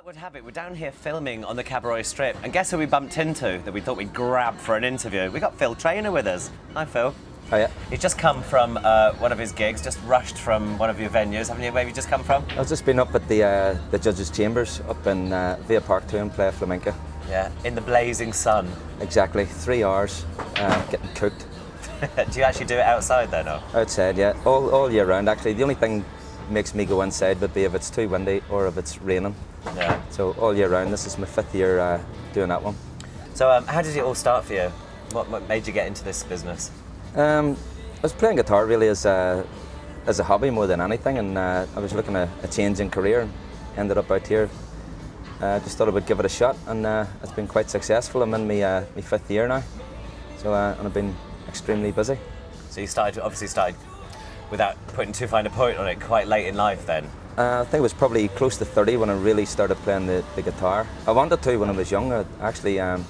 luck would have it, we're down here filming on the Cabaret Strip, and guess who we bumped into that we thought we'd grab for an interview? We got Phil Trainor with us. Hi, Phil. Oh yeah. He's just come from uh, one of his gigs, just rushed from one of your venues. Haven't you? Where have you just come from? I've just been up at the uh, the judges' chambers up in uh, Via Park to and play flamenco. Yeah, in the blazing sun. Exactly, three hours uh, getting cooked do you actually do it outside then, or? outside. Yeah, all, all year round. Actually, the only thing makes me go inside would be if it's too windy or if it's raining. Yeah. So all year round. This is my fifth year uh, doing that one. So, um, how did it all start for you? What, what made you get into this business? Um, I was playing guitar really as a as a hobby more than anything, and uh, I was looking at a change in career. Ended up out here. Uh, just thought I would give it a shot, and uh, it's been quite successful. I'm in my, uh, my fifth year now, so uh, and I've been extremely busy. So you started, obviously started, without putting too fine a point on it, quite late in life then. Uh, I think it was probably close to 30 when I really started playing the, the guitar. I wanted to when I was younger. Actually, um,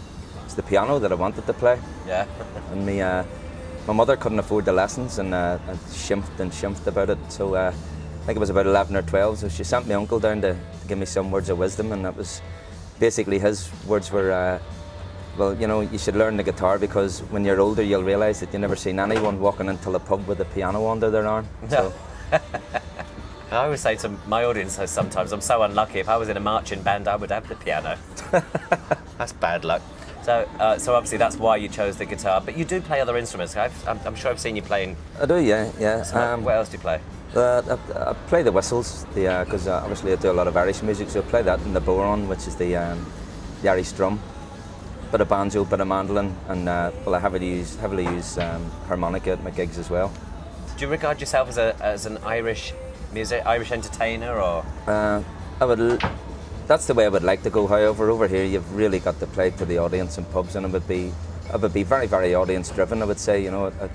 it's the piano that I wanted to play. Yeah. And me, uh, my mother couldn't afford the lessons and uh, I shimped and shimped about it. So uh, I think it was about 11 or 12. So she sent my uncle down to, to give me some words of wisdom, and that was basically his words were, uh, well, you know, you should learn the guitar because when you're older, you'll realise that you've never seen anyone walking into the pub with a piano under their arm. No. I always say to my audience sometimes, I'm so unlucky. If I was in a marching band, I would have the piano. that's bad luck. So, uh, so obviously that's why you chose the guitar. But you do play other instruments. I'm, I'm sure I've seen you playing. I do, yeah, yeah. So Um, what else do you play? Uh, I, I play the whistles, the because uh, obviously I do a lot of Irish music, so I play that and the bodhrán, which is the um, the Irish drum. Bit of banjo, a bit of mandolin, and uh, well, I heavily use heavily use um, harmonica at my gigs as well. Do you regard yourself as, a, as an Irish music, Irish entertainer, or Uh, I would. l- That's the way I would like to go. However, over here you've really got to play to the audience in pubs, and it would be I would be very very audience driven. I would say, you know, I,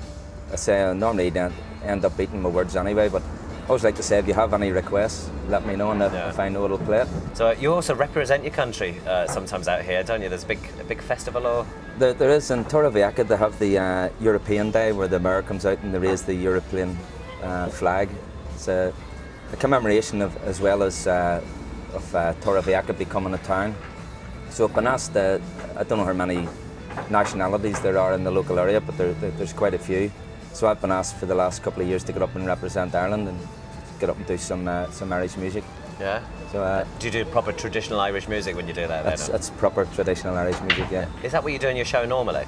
I say I normally don't end up beating my words anyway, but always like to say if you have any requests, let me know, and if, Yeah. I know it'll play it. so? You also represent your country uh, sometimes out here, don't you? There's a big, a big festival, or There, there is in Torrevieja they have the uh, European Day where the mayor comes out and they raise the European uh, flag. It's a, a commemoration of as well as uh, of uh, Torrevieja becoming a town. So I've been asked, uh, I don't know how many nationalities there are in the local area, but there, there, there's quite a few. So I've been asked for the last couple of years to get up and represent Ireland and get up and do some uh, some Irish music. yeah? So uh, Do you do proper traditional Irish music when you do that? that's, then? that's proper traditional Irish music, yeah. Is that what you do in your show normally?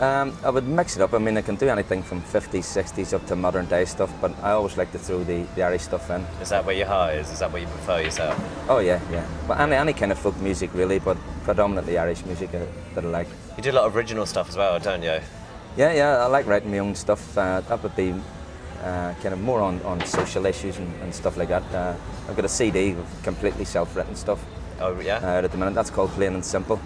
Um, I would mix it up. I mean, I can do anything from 50s, 60s up to modern day stuff, but I always like to throw the, the Irish stuff in. Is that where your heart is? Is that what you prefer yourself? Oh, yeah, yeah. But any, any kind of folk music, really, but predominantly Irish music uh, that I like. You do a lot of original stuff as well, don't you? Yeah, yeah, I like writing my own stuff. Uh, that would be uh, kind of more on, on social issues and, and stuff like that. Uh, I've got a CD of completely self written stuff Oh yeah. uh, at the minute. That's called Plain and Simple.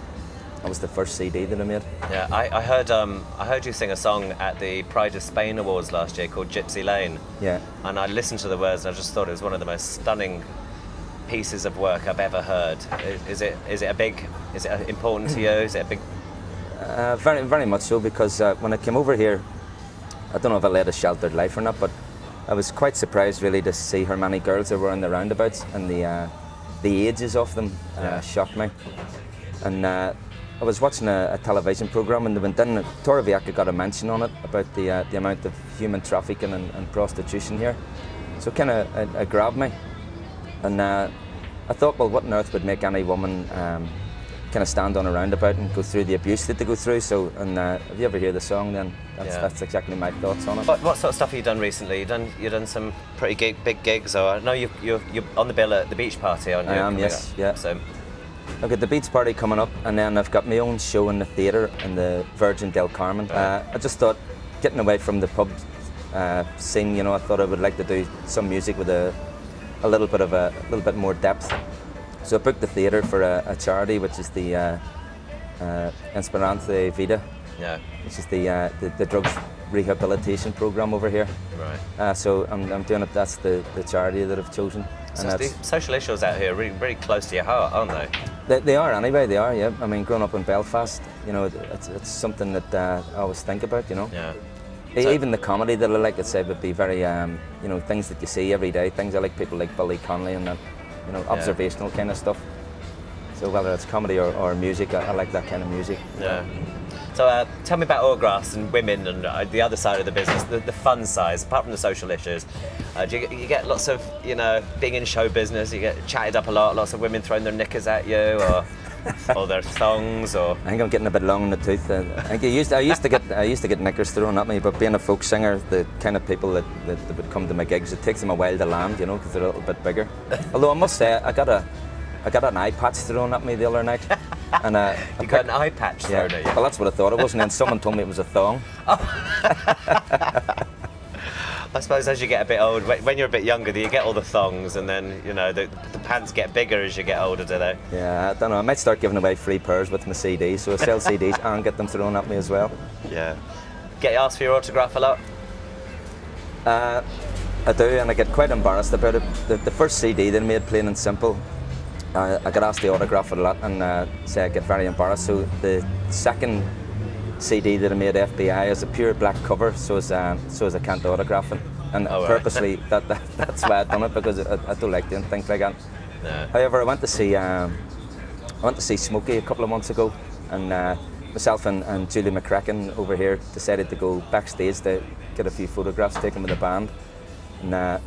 That was the first CD that I made. Yeah, I, I heard um, I heard you sing a song at the Pride of Spain Awards last year called Gypsy Lane, Yeah. and I listened to the words and I just thought it was one of the most stunning pieces of work I've ever heard. Is, is it is it a big is it important to you? Is it a big Uh, very, very much so because uh, when I came over here, I don't know if I led a sheltered life or not, but I was quite surprised really to see how many girls there were in the roundabouts and the uh, the ages of them uh, Yeah. shocked me. And uh, I was watching a, a television program and they went in. Torrevieja got a mention on it about the uh, the amount of human trafficking and, and prostitution here, so kind of grabbed me. And uh, I thought, well, what on earth would make any woman um, kind of stand on a roundabout and go through the abuse that they go through? So, and uh, if you ever hear the song, then that's, Yeah. that's exactly my thoughts on it. what, what sort of stuff have you done recently? You done you done some pretty gig, big gigs, or I know you you're, you're on the bill at the beach party, aren't you? I am, yes, up? yeah. So I've got the beach Party coming up, and then I've got my own show in the theatre in the Virgen del Carmen. Uh, I just thought, getting away from the pub uh, scene, you know, I thought I would like to do some music with a, a little bit of a, a little bit more depth. So I booked the theatre for a, a charity, which is the uh, uh, Esperanza Vida, yeah, which is the, uh, the the drugs rehabilitation program over here. right. Uh, so I'm, I'm doing it. That's the, the charity that I've chosen, So and social issues out here are really, really close to your heart, aren't they? They, they are anyway. They are. Yeah. I mean, growing up in Belfast, you know, it's, it's something that uh, I always think about. You know, Yeah. So- even the comedy that I like, I'd say, would be very, um, you know, things that you see every day. Things I like, people like Billy Connolly and that, you know, observational kind of stuff. So whether it's comedy or, or music, I, I like that kind of music. Yeah. So uh, tell me about autographs and women and uh, the other side of the business, the, the fun side, apart from the social issues. Uh, do you, get- you get lots of, you know, being in show business, you get chatted up a lot, lots of women throwing their knickers at you or, or their thongs or... I think I'm getting a bit long in the tooth. Uh, I think I used, I used to get I used to get knickers thrown at me, but being a folk singer, the kind of people that, that, that would come to my gigs, it takes them a while to land, you know, because they're a little bit bigger. Although I must say, I got a I got an eye patch thrown at me the other night, and uh, I You got an eye patch yeah, thrown at you. well that's what I thought it was, and then someone told me it was a thong. I suppose as you get a bit old, when you're a bit younger, you get all the thongs and then, you know, the, the pants get bigger as you get older, do they? Yeah, I don't know. I might start giving away free pairs with my CDs, so I sell CDs and get them thrown at me as well. Yeah. Get asked for your autograph a lot? Uh, I do, and I get quite embarrassed about it. The, the first CD they made, plain and simple, uh, I got asked the autograph it a lot, and uh, say I get very embarrassed. So the second CD that I made, FBI, is a pure black cover, so as uh, so as I can't autograph it. And Oh, right. purposely, that, that that's why I've done it because I, I don't like doing things like that. No. However, I went to see um, I went to see Smokie a couple of months ago, and uh, myself and, and Julie McCracken over here decided to go backstage to get a few photographs taken with the band, and uh,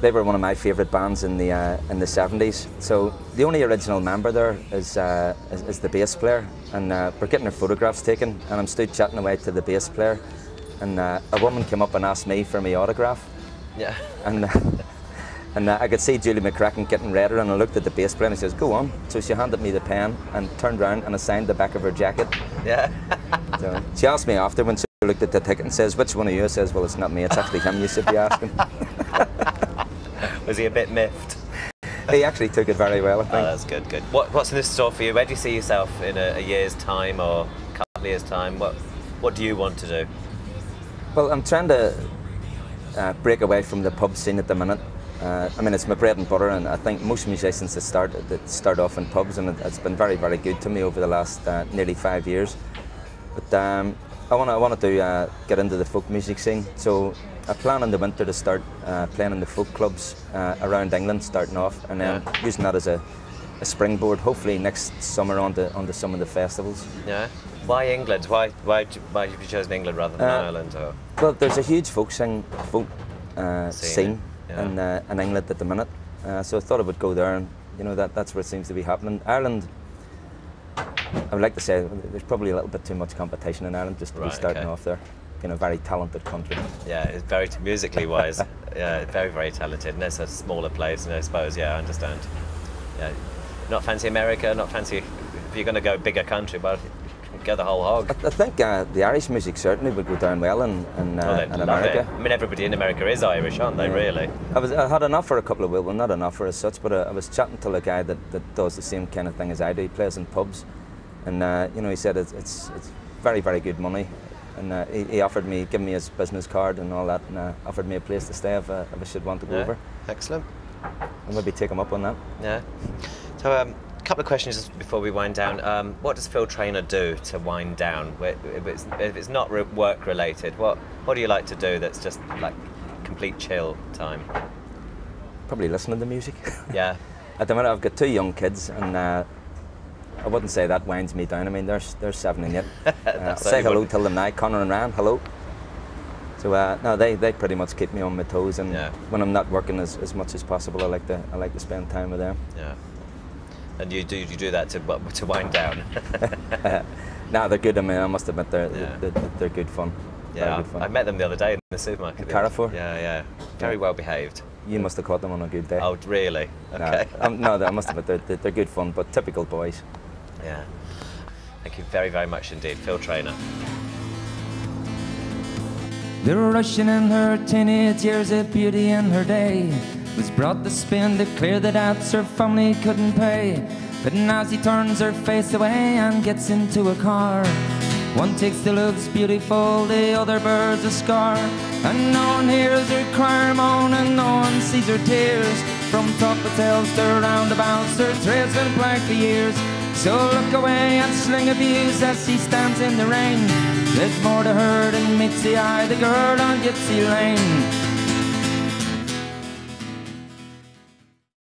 they were one of my favourite bands in the uh, in the 70s. So the only original member there is uh, is, is the bass player, and uh, we're getting our photographs taken, and I'm stood chatting away to the bass player, and uh, a woman came up and asked me for my autograph Yeah. and uh, and uh, I could see Julie McCracken getting redder, and I looked at the bass player and I says, "Go on." So she handed me the pen and turned around and I signed the back of her jacket. Yeah. So she asked me after when she looked at the ticket and says, "Which one of you?" I says, "Well, it's not me. It's actually him. You should be asking." Was he a bit miffed? he actually took it very well, I Oh, think. that's good, good. What, what's in this store for you? Where do you see yourself in a, a year's time or a couple of years' time? What, what do you want to do? Well, I'm trying to uh, break away from the pub scene at the minute. Uh, I mean, it's my bread and butter, and I think most musicians that start that start off in pubs, and it, it's been very, very good to me over the last uh, nearly five years. But um, I want to, I want to uh, get into the folk music scene. So I plan in the winter to start uh, playing in the folk clubs uh, around England, starting off, and then Yeah. using that as a, a springboard. Hopefully next summer onto onto some of the festivals. Yeah. Why England? Why why why have you chosen England rather than Uh, Ireland? Or Well, there's a huge folk sing, folk uh, Scene, scene, yeah. in, uh, in England at the minute, uh, so I thought I would go there, and you know that that's where it seems to be happening. Ireland, I would like to say there's probably a little bit too much competition in Ireland just to Right, be starting okay. off there. You a very talented country. yeah, it's very musically wise. yeah, very very talented. And it's a smaller place, and I suppose yeah, I understand. Yeah, not fancy America, not fancy. If you're going to go bigger country, well, go the whole hog. I, I think uh, the Irish music certainly would go down well in in, uh, Well, they'd in America. it. I mean, everybody in America is Irish, aren't they? Yeah. Really? I was I had an offer a couple of well, not an offer as such, but uh, I was chatting to a guy that, that does the same kind of thing as I do. He plays in pubs, and uh, you know he said it's, it's it's very very good money, and uh, he, he offered me give me his business card and all that, and uh, offered me a place to stay if, uh, if I should want to go Yeah. over. Excellent. I'll maybe take him up on that. Yeah. So, um, a couple of questions just before we wind down. Um, what does Phil Trainor do to wind down? If it's, if it's not re- work related, what what do you like to do that's just like complete chill time? Probably listening to music. Yeah. At the minute, I've got two young kids, and uh, I wouldn't say that winds me down. I mean, they're, they're seven and eight. Uh, say hello till them now, Connor and Ryan, hello. So uh, no, they, they pretty much keep me on my toes, and Yeah. when I'm not working as, as much as possible, I like to I like to spend time with them. Yeah. And you do you do that to to wind down? No, they're good. I mean, I must admit they're Yeah. they're, they're good fun. Yeah. good fun. I met them the other day in the supermarket. Carrefour? Yeah, yeah. Very well behaved. you must have caught them on a good day. Oh, really? No, Okay. um, no, I must admit they're, they're, they're good fun, but typical boys. Yeah. Thank you very, very much indeed, Phil Trainor. The Russian in her teenage years, a beauty in her day, was brought to Spain to clear the debts her family couldn't pay. But now she turns her face away and gets into a car. One takes the looks beautiful, the other bears a scar. And no one hears her cry moan, and no one sees her tears. From top hotels to roundabouts, her trail's been plagued for years. So look away and sling abuse as she stands in the rain. There's more to her than meets the eye, the girl on Gypsy Lane.